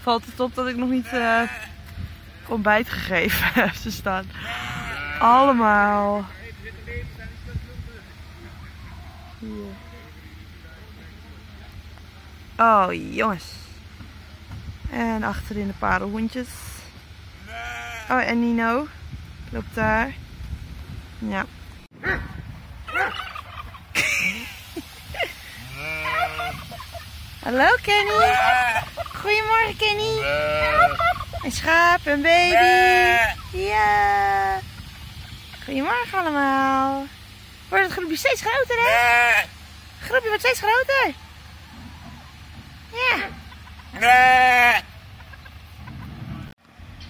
valt het op dat ik nog niet eh, ontbijt gegeven heb. Ze staan allemaal. Oh, jongens. En achterin de paardenhondjes. Oh, en Nino loopt daar. Ja. Hallo Kenny. Goedemorgen Kenny. Een schaap, een baby. Ja. Goedemorgen allemaal. Wordt het groepje steeds groter hè? Het groepje wordt steeds groter. Ja.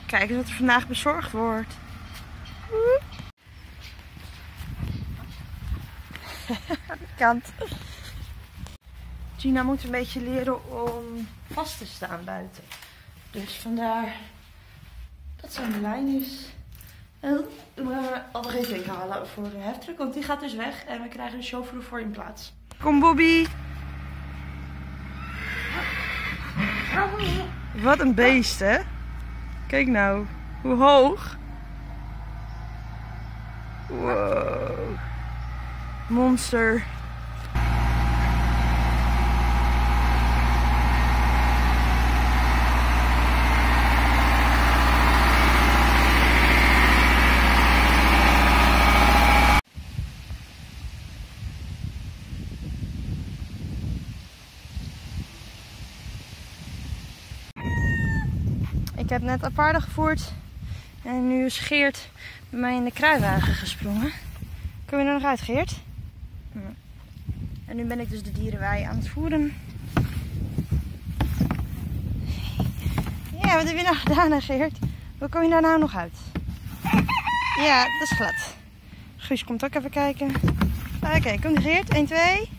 Kijk eens wat er vandaag bezorgd wordt. Aan de kant. Gina moet een beetje leren om vast te staan buiten. Dus vandaar dat de lijn is. En dan gaan we nog even halen voor de heftruck. Want die gaat dus weg en we krijgen een chauffeur voor in plaats. Kom Bobby. Wat een beest hè. Kijk nou. Hoe hoog. Wow. Monster. Ik heb net paarden gevoerd en nu is Geert bij mij in de kruiwagen gesprongen. Kom je er nog uit, Geert? Ja. En nu ben ik dus de dierenwei aan het voeren. Ja, wat heb je nou gedaan, hè, Geert? Hoe kom je daar nou nog uit? Ja, dat is glad. Guus komt ook even kijken. Oké, kom Geert. 1, 2.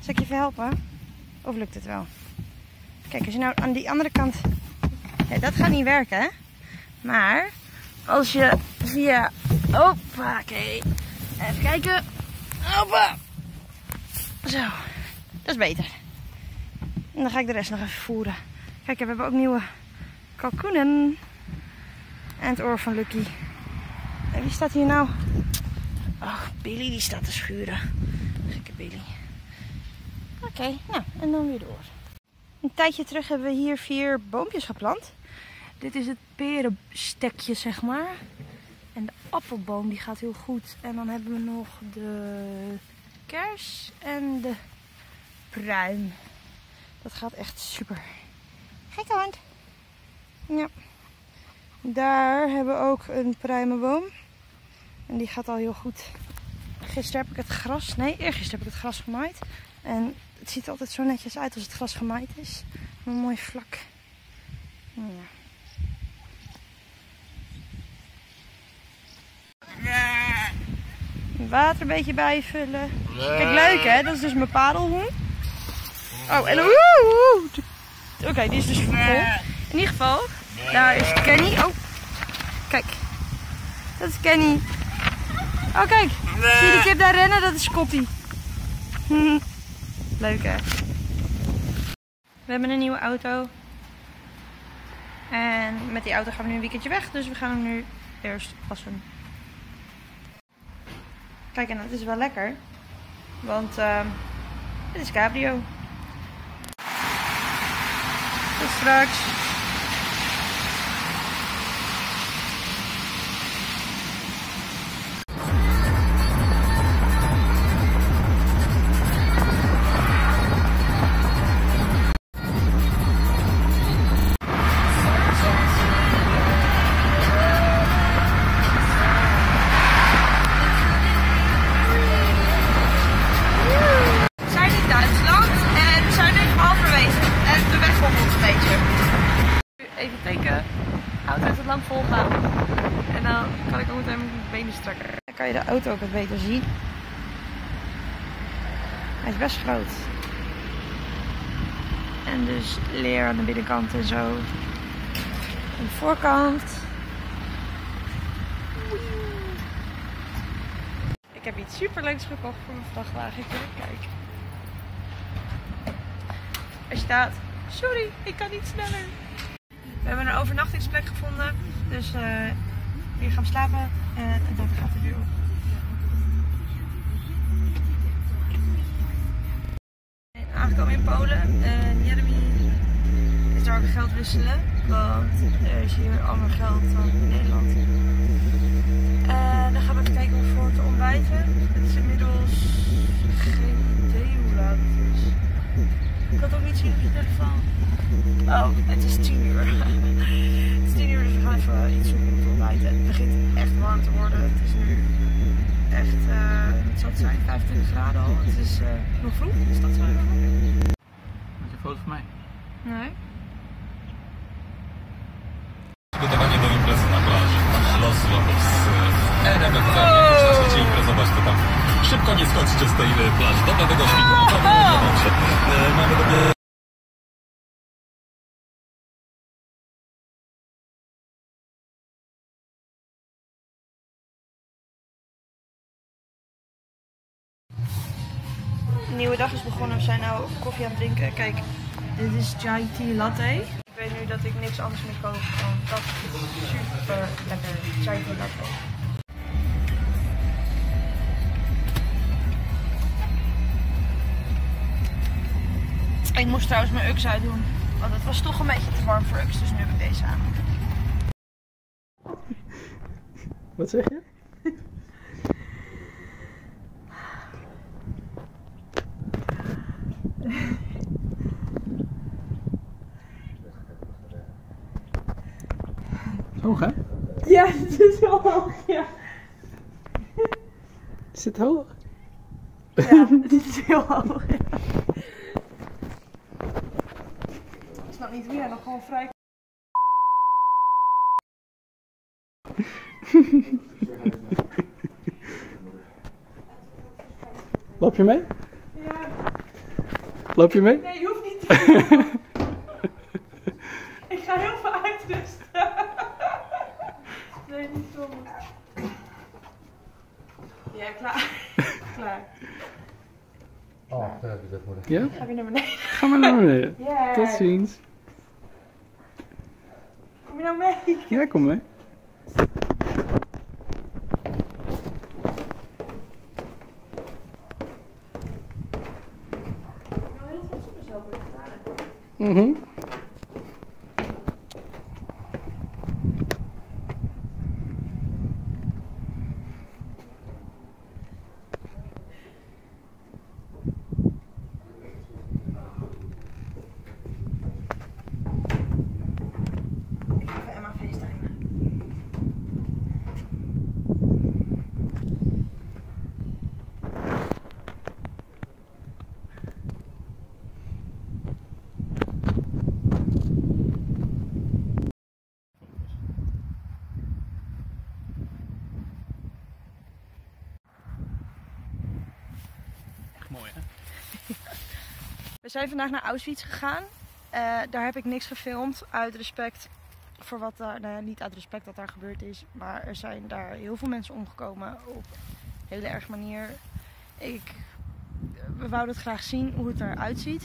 Zal ik je even helpen? Of lukt het wel? Kijk, als je nou aan die andere kant dat gaat niet werken? Maar als je via. Hoppa, oké. Even kijken. Hoppa. Zo, dat is beter. En dan ga ik de rest nog even voeren. Kijk, we hebben ook nieuwe kalkoenen. En het oor van Lucky. En wie staat hier nou? Ach, Billy die staat te schuren. Gekke Billy. Oké, nou, en dan weer door. Een tijdje terug hebben we hier vier boompjes geplant. Dit is het perenstekje, zeg maar. En de appelboom die gaat heel goed. En dan hebben we nog de kers en de pruim. Dat gaat echt super. Gekke hand. Ja. Daar hebben we ook een pruimenboom. En die gaat al heel goed. Gisteren heb ik het gras, nee eergisteren heb ik het gras gemaaid. En het ziet altijd zo netjes uit als het gras gemaaid is. Een mooi vlak. Ja. Water een beetje bijvullen. Kijk, leuk hè? Dat is dus mijn padelhoen. Oh, en oeh. Oké, die is dus vol. In ieder geval, daar is Kenny. Oh, kijk. Dat is Kenny. Oh, kijk. Zie je die kip daar rennen? Dat is Scotty. Leuk hè? We hebben een nieuwe auto. En met die auto gaan we nu een weekendje weg. Dus we gaan hem nu eerst wassen. Kijk, en het is wel lekker. Want uh, het is cabrio. Tot straks. Auto ook wat beter zien. Hij is best groot. En dus leer aan de binnenkant en zo. De voorkant. Ik heb iets super leuks gekocht voor mijn vrachtwagentje. Kijk. Er staat, sorry, ik kan niet sneller. We hebben een overnachtingsplek gevonden. Dus uh, hier gaan we slapen en dan gaat de deur. Aangekomen in Polen. Uh, Jeremy is daar ook geld wisselen. Want er is hier ander geld dan in Nederland. En dan gaan we even kijken of voor te ontbijten. Het is inmiddels geen idee hoe laat het is. Ik het ook niet zien op je telefoon. Oh, het is 10 uur. het is 10 uur, dus we gaan even iets zoeken ontbijten. Het begint echt warm te worden. Het is nu echt, uh, wat zal het zijn, 25 graden al. Het is uh, nog vroeg, is dat zo? Maak je een foto van mij? Nee. Przygotowanie do imprezy na plaży. Los lotów z RMF. Jak zaczniecie imprezować, to tam szybko nie skoczycie z tej plaży. Do nowego śmigła. Dobrze. Mamy dopiero... koffie aan het drinken. Kijk, dit is chai tea latte. Ik weet nu dat ik niks anders meer koop. Want dat is super lekker. Chai tea latte. Ik moest trouwens mijn UX uitdoen. Want het was toch een beetje te warm voor UX. Dus nu heb ik deze aan. Wat zeg je? Hoog hè? Ja, het is wel hoog, ja. Is het hoog? Ja, het is heel hoog. Ik snap niet hoe jij nog gewoon vrij. Loop je mee? Ja, Loop je mee? nee, je hoeft niet. ik ga heel veel uitrusten. nee, niet zo. Ja, klaar. klaar. O, teraz widzę chmury. Ja? Ga weer naar beneden. Ga maar naar beneden. Ja. Tot ziens. Kom je nou mee? Ja, kom mee. Mhm. Mooi hè? We zijn vandaag naar Auschwitz gegaan. Eh, daar heb ik niks gefilmd uit respect voor wat daar, nou niet uit respect wat daar gebeurd is, maar er zijn daar heel veel mensen omgekomen op een hele erg manier. Ik, we wouden het graag zien hoe het eruit ziet,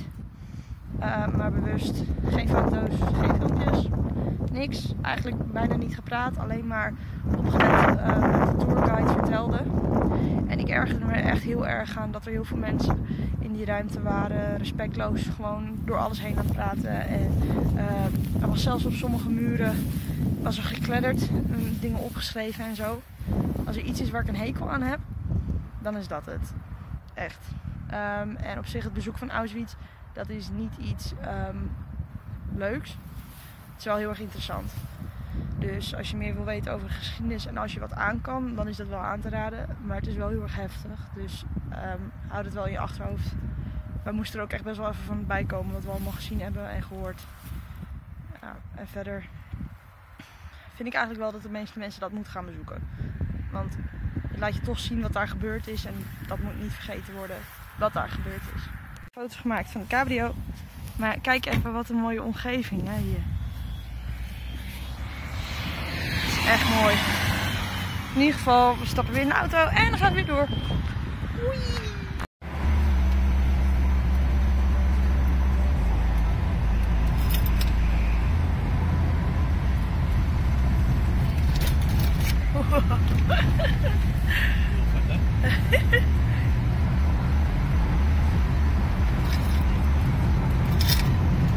Eh, maar bewust geen foto's, geen filmpjes, niks. Eigenlijk bijna niet gepraat, alleen maar opgelet eh, wat de tourguide vertelde. En ik ergerde me echt heel erg aan dat er heel veel mensen in die ruimte waren, respectloos, gewoon door alles heen aan het praten. En eh, er was zelfs op sommige muren was er gekledderd, dingen opgeschreven en zo. Als er iets is waar ik een hekel aan heb, dan is dat het. Echt. Ehm, en op zich het bezoek van Auschwitz, dat is niet iets ehm, leuks. Is wel heel erg interessant. Dus als je meer wil weten over de geschiedenis en als je wat aan kan, dan is dat wel aan te raden. Maar het is wel heel erg heftig. Dus ehm, houd het wel in je achterhoofd. Wij moesten er ook echt best wel even van bij komen wat we allemaal gezien hebben en gehoord. Ja, en verder vind ik eigenlijk wel dat de meeste mensen dat moeten gaan bezoeken. Want het laat je toch zien wat daar gebeurd is en dat moet niet vergeten worden wat daar gebeurd is. Foto's gemaakt van de cabrio. Maar kijk even wat een mooie omgeving hè, hier. Echt mooi. In ieder geval, we stappen weer in de auto en dan gaan we weer door. Oei.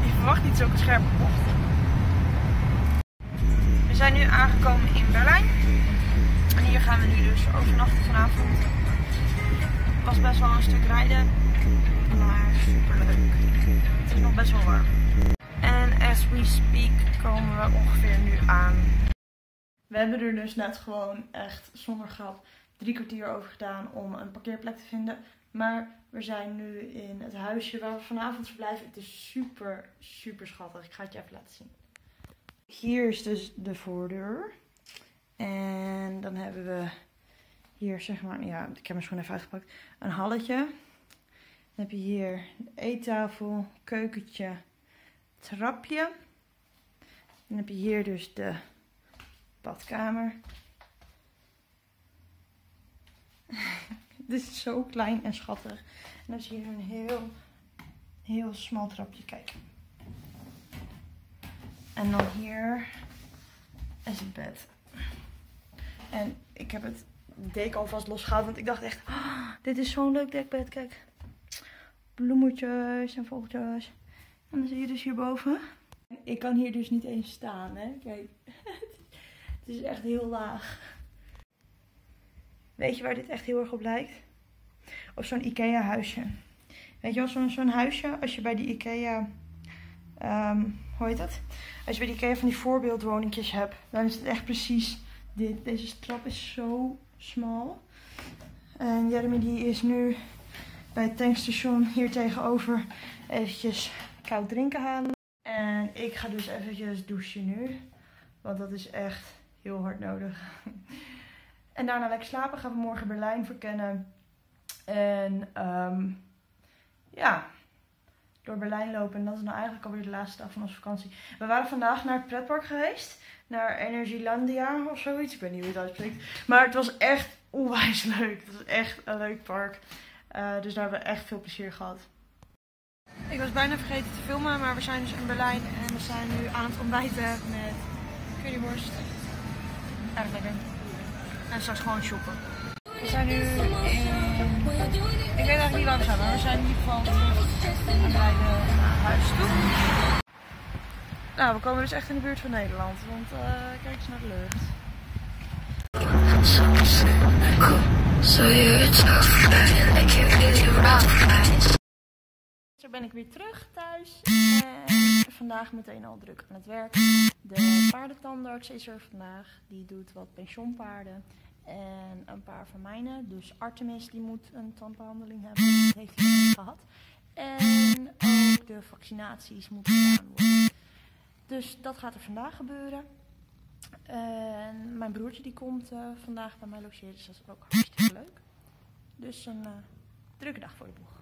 Ik verwacht niet zulke scherpe bochten. Zijn nu aangekomen in Berlijn. En hier gaan we nu dus overnachten vanavond. Het was best wel een stuk rijden, maar super leuk. Het is nog best wel warm. En as we speak komen we ongeveer nu aan. We hebben er dus net gewoon echt zonder grap drie kwartier over gedaan om een parkeerplek te vinden. Maar we zijn nu in het huisje waar we vanavond verblijven. Het is super, super schattig. Ik ga het je even laten zien. Hier is dus de voordeur. En dan hebben we hier zeg maar, ja, ik heb mijn schoen even uitgepakt, een halletje. Dan heb je hier de eettafel, keukentje, trapje. Dan heb je hier dus de badkamer. Dit is zo klein en schattig. En dan is hier een heel, heel smal trapje. Kijk. En dan hier is het bed. En ik heb het deken alvast losgehaald. Want ik dacht echt, "Ah, dit is zo'n leuk dekbed. Kijk. Bloemetjes en vogeltjes. En dan zie je dus hierboven. Ik kan hier dus niet eens staan. Hè? Kijk. het is echt heel laag. Weet je waar dit echt heel erg op lijkt? Op zo'n Ikea huisje. Weet je wel, zo'n zo'n huisje als je bij die Ikea... ehm, hoe heet dat? Als je bij die Ikea van die voorbeeldwoningjes hebt. Dan is het echt precies dit. Deze trap is zo smal. En Jeremy die is nu bij het tankstation hier tegenover eventjes koud drinken halen. En ik ga dus eventjes douchen nu. Want dat is echt heel hard nodig. En daarna lekker slapen. Gaan we morgen Berlijn verkennen. En ehm, ja, door Berlijn lopen. En dat is nou eigenlijk alweer de laatste dag van onze vakantie. We waren vandaag naar het pretpark geweest. Naar Energielandia of zoiets. Ik weet niet hoe het uitspreekt. Maar het was echt onwijs leuk. Het was echt een leuk park. Eh, dus daar hebben we echt veel plezier gehad. Ik was bijna vergeten te filmen, maar we zijn dus in Berlijn en we zijn nu aan het ontbijten met curryworst. Erg lekker. En straks gewoon shoppen. We zijn nu in... Ik weet eigenlijk niet waar we zijn, maar we zijn in ieder geval rijden naar huis toe. Nou, we komen dus echt in de buurt van Nederland, want eh, kijk eens naar de lucht. Zo ben ik weer terug thuis. En vandaag meteen al druk aan het werk. De paardentandarts is er vandaag. Die doet wat pensioenpaarden. En een paar van mijne. Dus Artemis die moet een tandbehandeling hebben. Dat heeft hij niet gehad. En ook de vaccinaties moeten gedaan worden. Dus dat gaat er vandaag gebeuren. En mijn broertje die komt eh, vandaag bij mij logeren. Dus dat is ook hartstikke leuk. Dus een eh, drukke dag voor de boeg.